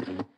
Mm-hmm.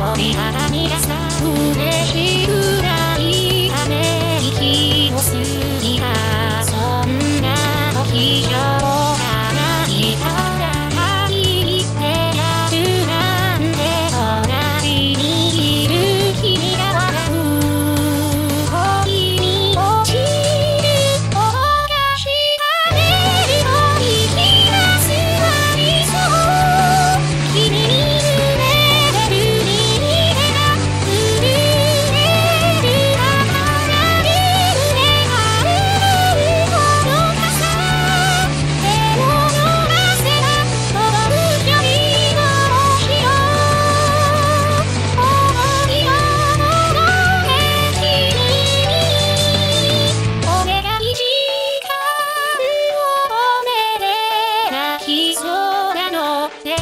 Bobby Hanna. he って